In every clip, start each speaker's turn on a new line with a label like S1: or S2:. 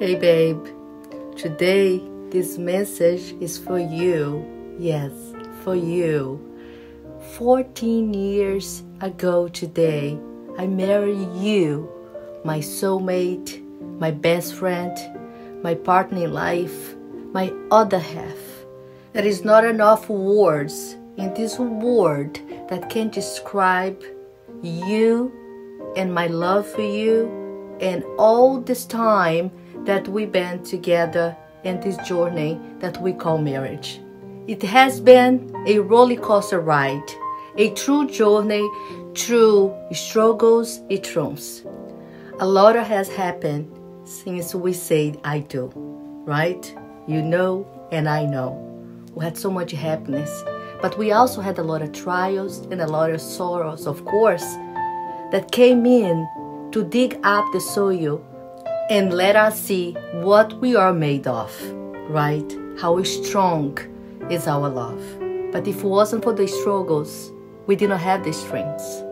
S1: Hey, babe. Today, this message is for you. Yes, for you. 14 years ago today, I married you, my soulmate, my best friend, my partner in life, my other half. There is not enough words in this world that can describe you and my love for you and all this time that we've been together in this journey that we call marriage. It has been a roller coaster ride, a true journey through struggles and triumphs. A lot has happened since we said I do, right? You know, and I know. We had so much happiness, but we also had a lot of trials and a lot of sorrows, of course, that came in to dig up the soil and let us see what we are made of, right? How strong is our love. But if it wasn't for the struggles, we did not have the strengths.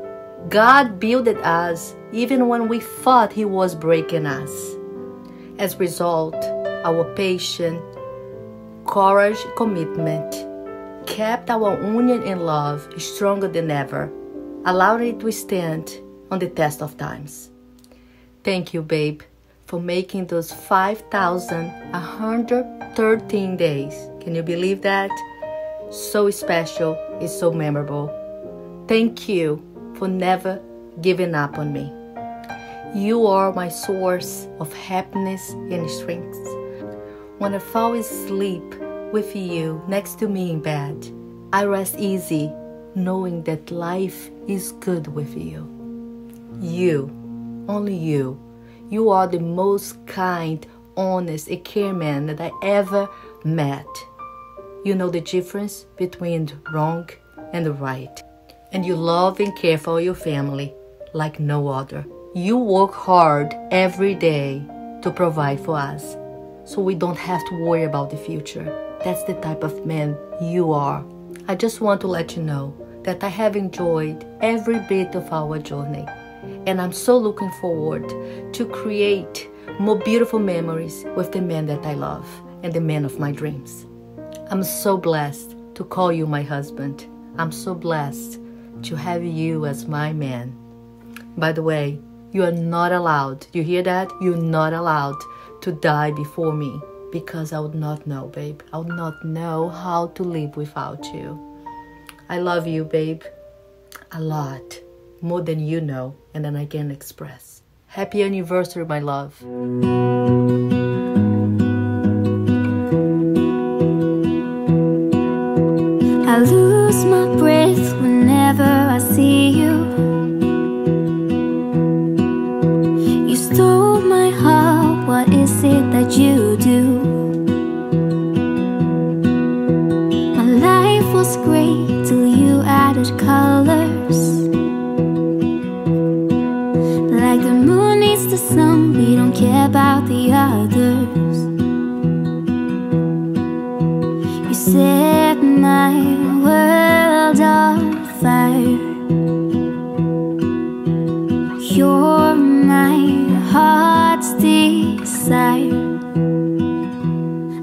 S1: God built us even when we thought He was breaking us. As a result, our patience, courage, commitment kept our union in love stronger than ever, allowing it to stand on the test of times. Thank you, babe, for making those 5,113 days. Can you believe that? So special, it's so memorable. Thank you for never giving up on me. You are my source of happiness and strength. When I fall asleep with you next to me in bed, I rest easy knowing that life is good with you. You, only you, you are the most kind, honest, and care man that I ever met. You know the difference between wrong and the right. And you love and care for your family like no other. You work hard every day to provide for us so we don't have to worry about the future. That's the type of man you are. I just want to let you know that I have enjoyed every bit of our journey and I'm so looking forward to create more beautiful memories with the man that I love and the man of my dreams. I'm so blessed to call you my husband. I'm so blessed to have you as my man. By the way, you are not allowed, you hear that? You're not allowed to die before me because I would not know, babe. I would not know how to live without you. I love you, babe, a lot more than you know and then I can express. Happy anniversary, my love.
S2: I lose my breath whenever I see you. You stole my heart, what is it that you do? My life was great till you added colors. Others. You set my world on fire. You're my heart's desire.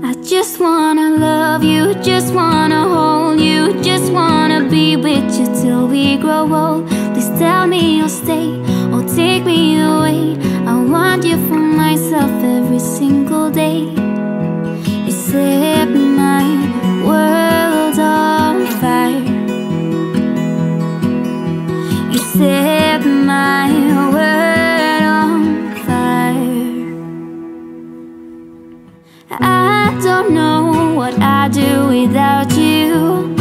S2: I just wanna love you, just wanna hold you, just wanna be with you till we grow old. Please tell me you'll stay You set my world on fire. I don't know what I'd do without you.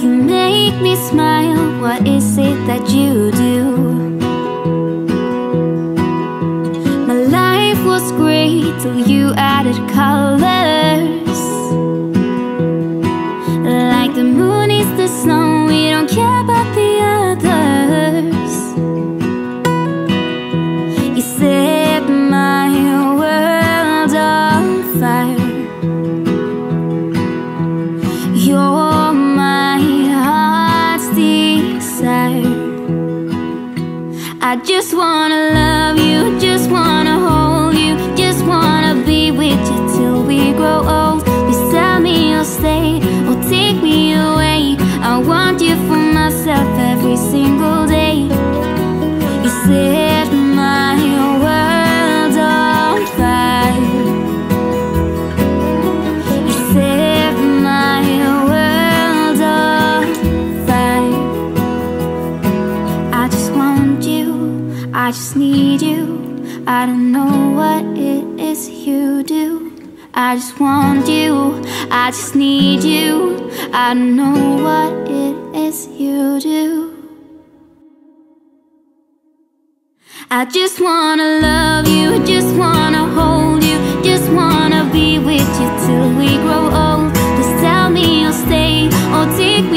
S2: You make me smile. What is it that you do? My life was great till you added colors. just wanna love you, just wanna hold you, just wanna be with you till we grow old. Please tell me, you'll stay or take me away. I want you for myself every single day. You say. I just need you. I don't know what it is you do. I just want you. I just need you. I don't know what it is you do. I just wanna love you. Just wanna hold you. Just wanna be with you till we grow old. Just tell me you'll stay or take.